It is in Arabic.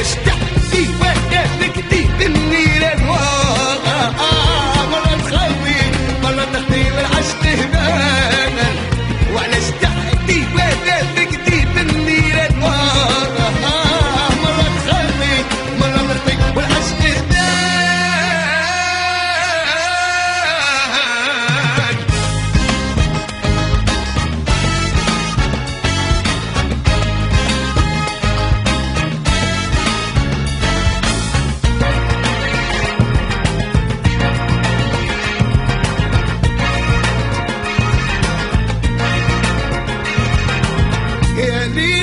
نشتاق لي وأنا مكتي بالنيران be